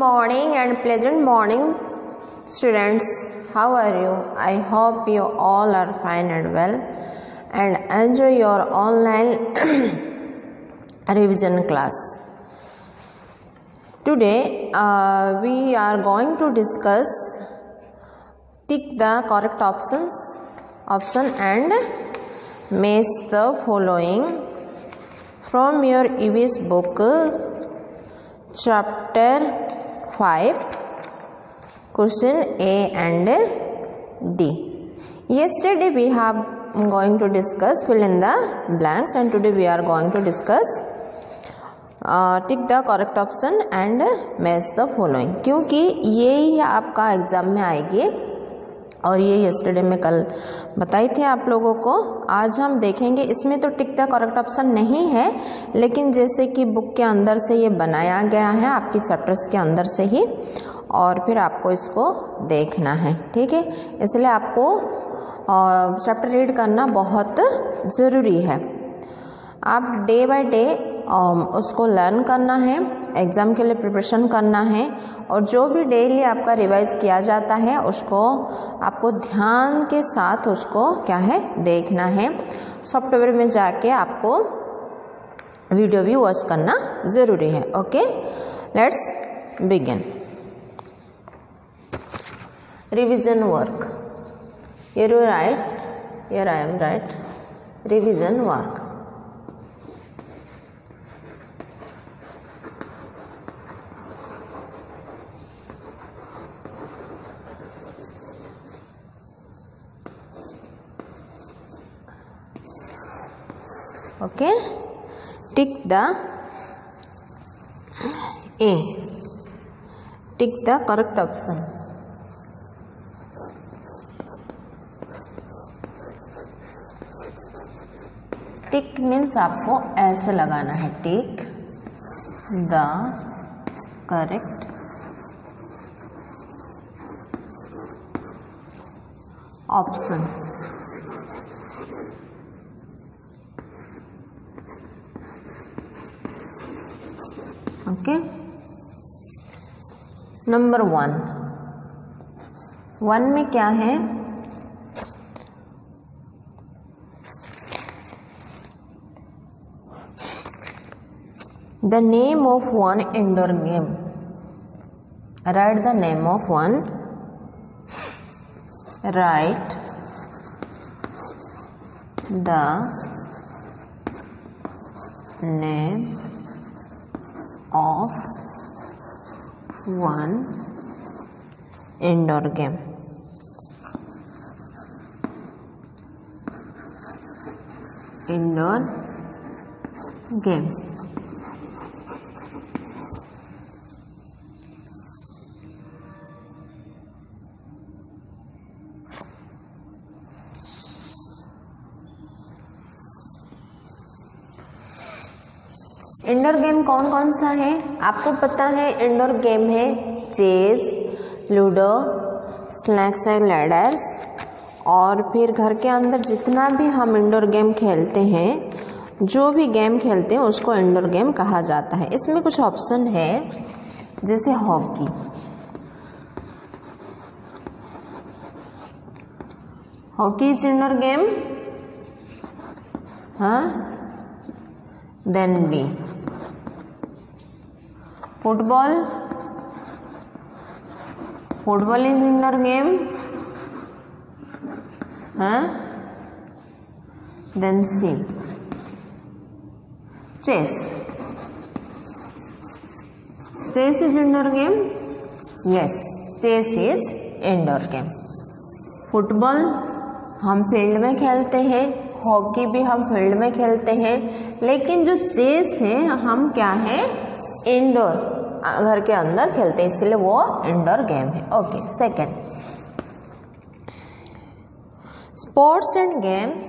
morning and pleasant morning, students. How are you? I hope you all are fine and well and enjoy your online revision class. Today, uh, we are going to discuss tick the correct options option and match the following from your EVS book chapter 5 question A and D. Yesterday we have going to discuss fill in the blanks and today we are going to discuss uh, tick the correct option and match the following क्योंकि ये ही आपका exam में आएगी और ये yesterday में कल बताई थी आप लोगों को। आज हम देखेंगे, इसमें तो टिक द करेक्ट ऑप्शन नहीं है, लेकिन जैसे कि बुक के अंदर से ये बनाया गया है, आपकी चैप्टर्स के अंदर से ही, और फिर आपको इसको देखना है, ठीक है? इसलिए आपको चैप्टर रीड करना बहुत ज़रूरी है। आप डे बाय डे उसको लर्न करना है। एग्ज़ाम के लिए प्रिपरेशन करना है और जो भी डेली आपका रिवाइज किया जाता है, उसको आपको ध्यान के साथ उसको क्या है, देखना है। सॉफ्टवेयर में जाके आपको वीडियो भी वॉच करना ज़रूरी है। Okay? Let's begin revision work you write here I am write revision work okay? Tick the A. Tick the correct option tick means आपको ऐसे लगाना है। Tick the correct option okay number one one में क्या है? The name of one indoor game write the name of one write the name of one indoor game. Indoor game. Indoor game कौन कौन सा है? आपको पता है इंडोर गेम है chess ludo snakes and ladders और फिर घर के अंदर जितना भी हम इंडोर गेम खेलते हैं, जो भी गेम खेलते हैं, उसको इंडोर गेम कहा जाता है। इसमें कुछ ऑप्शन है, जैसे hockey hockey is indoor game हाँ? Then B football football is indoor game हाँ? Then C chess chess is indoor game yes chess is indoor game football हम फ़ील्ड में खेलते हैं हॉकी भी हम फ़ील्ड में खेलते हैं, लेकिन जो चेस है, हम क्या है? इंडोर घर के अंदर खेलते हैं, इसलिए वो इंडोर गेम है। Okay second sports and games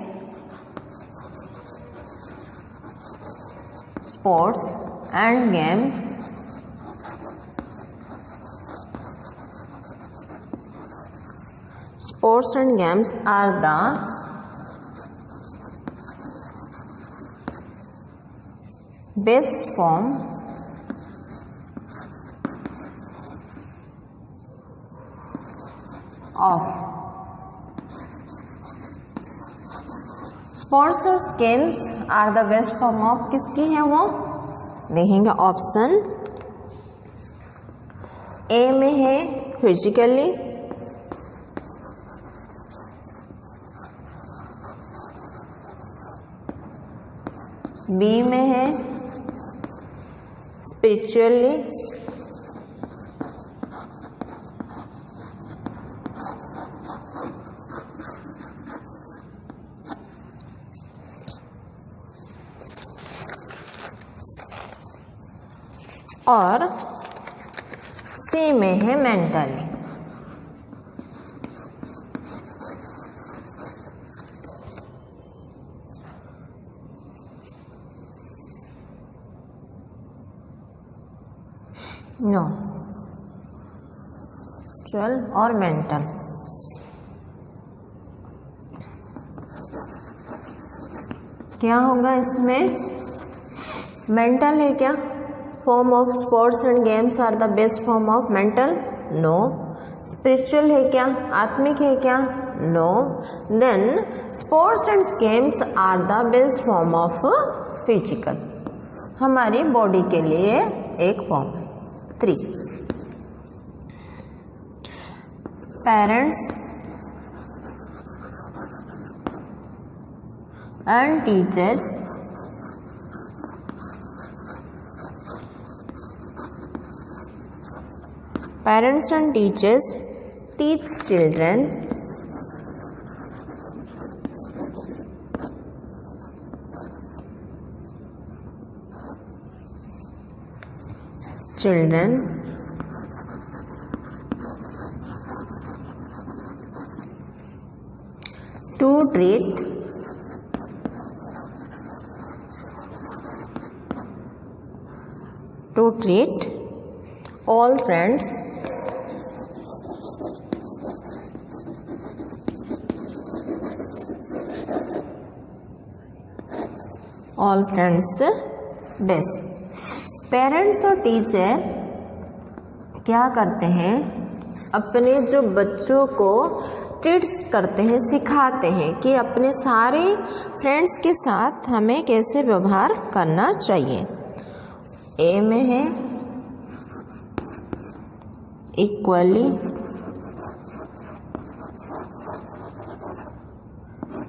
sports and games sports and games are the best form of और games are the best form of किसकी है वो देखेंगे ऑप्शन ए में है फिजिकली बी में है स्पिरिचुअली और सी में है मेंटली नो चल और मेंटल क्या होगा इसमें? मेंटल है क्या? Form of sports and games are the best form of mental no spiritual है क्या? आत्मिक है क्या? No then sports and games are the best form of physical हमारी बॉडी के लिए एक फॉर्म है. Three parents and teachers parents and teachers teach children. Children. To treat. To treat all friends all friends these parents और teacher क्या करते हैं? अपने जो बच्चों को ट्रीट्स करते हैं, सिखाते हैं कि अपने सारे फ्रेंड्स के साथ हमें कैसे व्यवहार करना चाहिए। ए में है इक्वली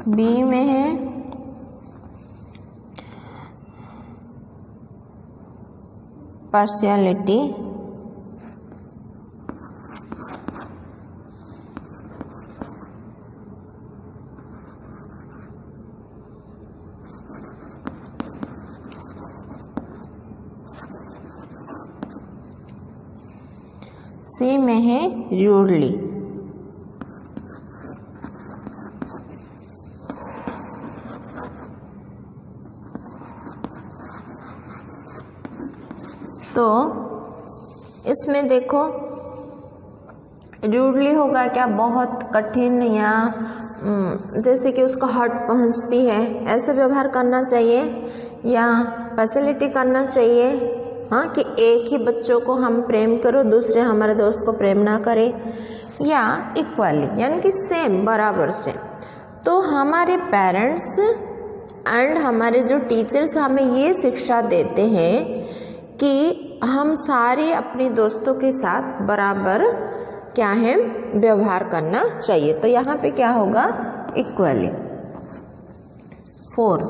बी में है partiality सी में है रूडली तो इसमें देखो रूडली होगा क्या, बहुत कठिन या जैसे कि उसको हट पहुँचती है, ऐसे व्यवहार करना चाहिए, या फैसिलिटी करना चाहिए हाँ कि एक ही बच्चों को हम प्रेम करो, दूसरे हमारे दोस्त को प्रेम ना करें, या इक्वली यानी कि सेम बराबर से। तो हमारे पेरेंट्स एंड हमारे जो टीचर्स हमें ये शिक्षा देते हैं कि हम सारे अपने दोस्तों के साथ बराबर क्या है? व्यवहार करना चाहिए। तो यहाँ पे क्या होगा? Equally for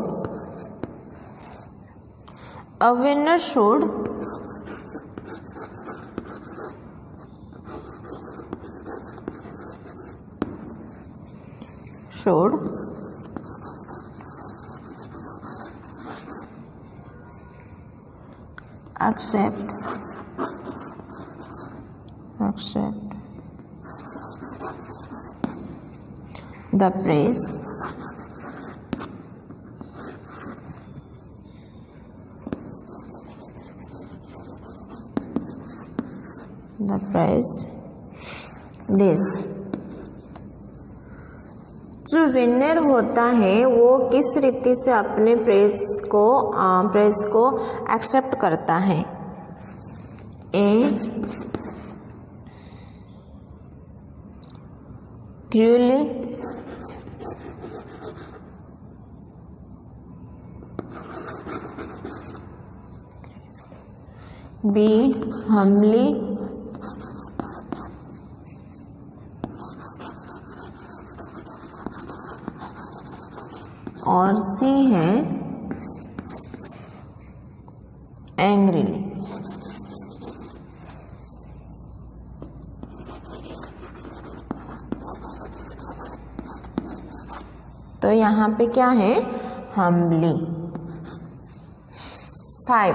winner should should accept. Accept. The praise the praise this जो विनर होता है वो किस रीति से अपने प्रेस को आ, प्रेस को एक्सेप्ट करता है? ए cruelly be humbly और सी है एंग्रीली तो यहाँ पे क्या है? Humbly five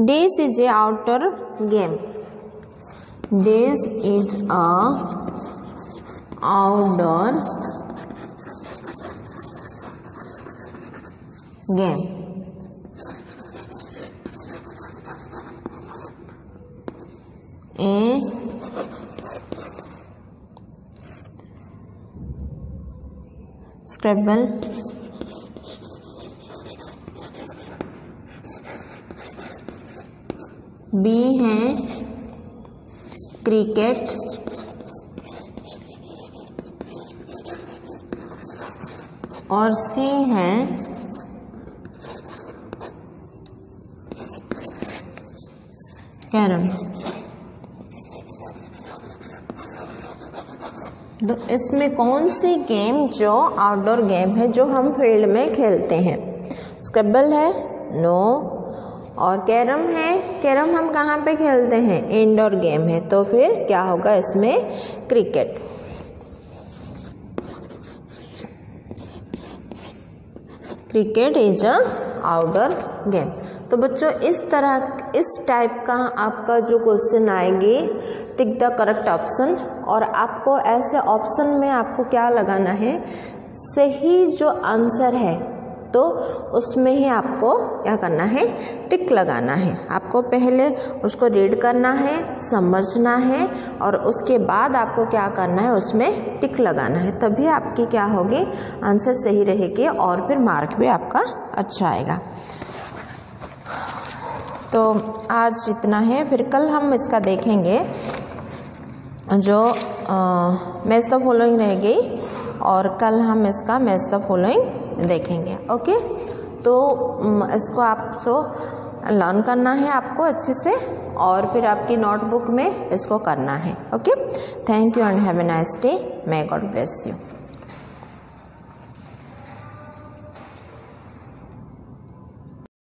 days is a outer game days is a outdoor game A Scrabble B है क्रिकेट और सी है कैरम। तो इसमें कौन सी गेम जो आउटडोर गेम है जो हम फ़ील्ड में खेलते हैं? स्क्रबल है? नो और कैरम है? कैरम हम कहाँ पे खेलते हैं? इंडोर गेम है। तो फिर क्या होगा इसमें? Cricket cricket is a outdoor game. तो बच्चों, इस तरह, इस टाइप का आपका जो क्वेश्चन आएगी, टिक द करेक्ट ऑप्शन, और आपको ऐसे ऑप्शन में आपको क्या लगाना है? सही जो आंसर है तो उसमें ही आपको क्या करना है? टिक लगाना है। आपको पहले उसको रीड करना है, समझना है और उसके बाद आपको क्या करना है, उसमें टिक लगाना है। तभी आपकी क्या होगी? आंसर सही रहेगी और फिर मार्क भी आपका अच्छा आएगा। तो आज इतना है। फिर कल हम इसका देखेंगे जो मैच द फॉलोइंग रहेगी और कल हम इसका मैच द फॉलोइंग देखेंगे, ओके? तो इसको आप सो, लर्न करना है आपको अच्छे से, और फिर आपकी नोटबुक में इसको करना है, okay? Thank you and have a nice day may God bless you